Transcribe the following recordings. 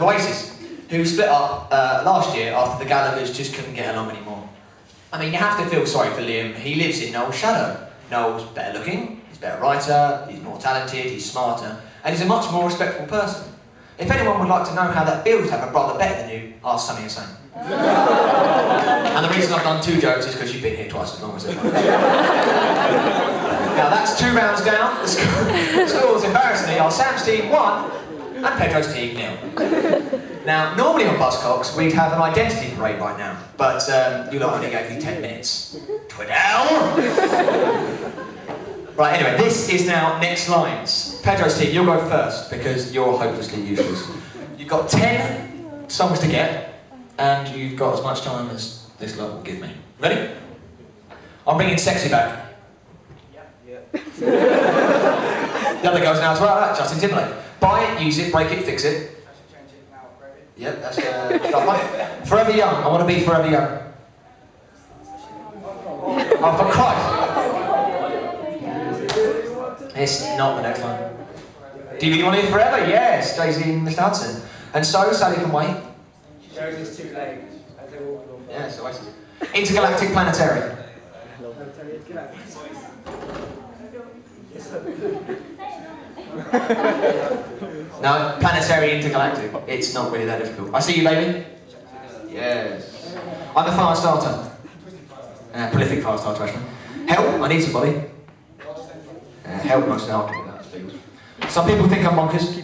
Oasis, who split up uh, last year after the Gallaghers just couldn't get along anymore. I mean, you have to feel sorry for Liam. He lives in Noel's shadow. Noel's better looking, he's a better writer, he's more talented, he's smarter, and he's a much more respectful person. If anyone would like to know how that feels to have a brother better than you, ask Sonny and Sam. and the reason I've done two jokes is because you've been here twice as long as everyone. now that's two rounds down. The scores, embarrassingly, are Sam's team one and Pedro's team nil. Now, normally on Buzzcocks, we'd have an identity parade right now, but um, you only gave me 10 minutes. Twiddle! right, anyway, this is now next lines. Pedro's team, you'll go first, because you're hopelessly useless. You've got 10 songs to get, and you've got as much time as this lot will give me. Ready? I'm bringing Sexy back. Yeah, yeah. The other girls now as well, that, Justin Timberlake. Buy it, use it, break it, fix it. Yep, that's uh, Forever Young. I want to be forever young. Oh, for Christ! It's not the next one. Do you really want to live forever? Yes, Jay-Z and Mr. Hudson. And so, Sally can wait. Shows us two legs as they walk along. Yes, Oasis. Intergalactic Planetary. No, planetary intergalactic. It's not really that difficult. I see you, baby. Yes. I'm a fire starter. Uh, prolific fire starter, actually. Help, I need somebody. Uh, help most of the Some people think I'm bonkers.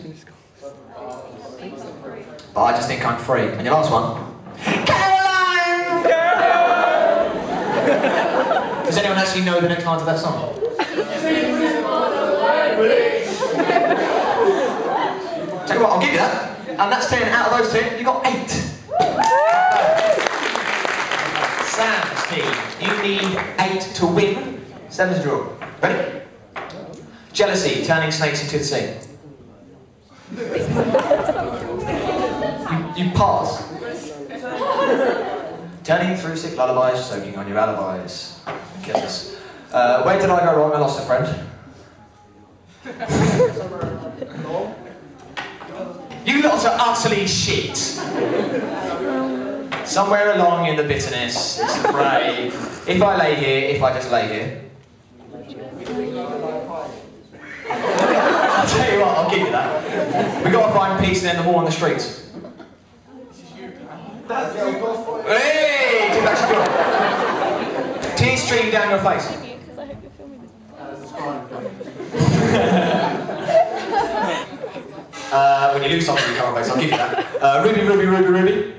But I just think I'm free. And your last one. Caroline! Does anyone actually know the next line to that song? Tell you what, I'll give you that. And that's 10 out of those 10, you got 8. Sam's team, you need 8 to win. 7 to draw. Ready? Jealousy, turning snakes into the sea. You, you pass. Turning through sick lullabies, soaking on your alibis. Goodness. Uh, where did I go wrong? I lost a friend. You lot are utterly shit. Somewhere along in the bitterness, it's the. If I lay here, if I just lay here. I'll tell you what, I'll give you that. We've got to find peace and end the war on the streets. Hey, did that good. Tears streaming down your face. Uh, when you lose something, you can't face. I'll give you that. Uh, Ruby, Ruby, Ruby, Ruby.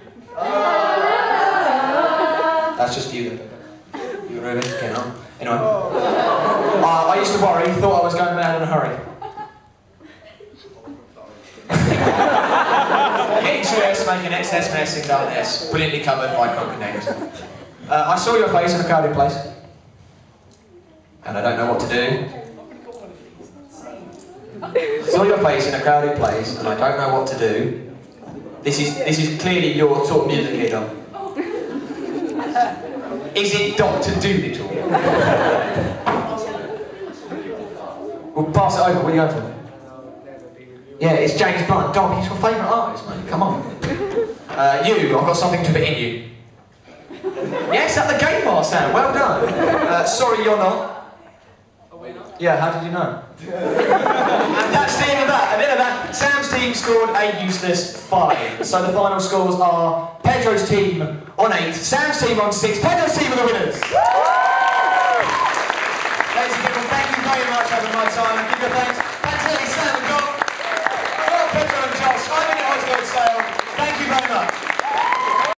That's just you then. You Ruby, get on. Anyway. Uh, I used to worry, thought I was going mad in a hurry. Getting to S, making excess mess in darkness, brilliantly covered by Conquer names. Uh, I saw your face in a crowded place, and I don't know what to do. Saw your face in a crowded place, and I don't know what to do. This is this is clearly your sort music here, Dom. Is it Doctor Dolittle? we'll pass it over. What are you going for? Yeah, it's James Blunt. Dom, he's your favourite artist, mate. Come on. Uh, you, I've got something to put in you. Yes, at the game bar, Sam. Well done. Uh, sorry, you're not. Yeah, how did you know? and that's the end of that. At the end of that, Sam's team scored a useless five. So the final scores are Pedro's team on eight, Sam's team on six, Pedro's team are the winners. Ladies and gentlemen, thank you very much. Have a nice time. Give your thanks.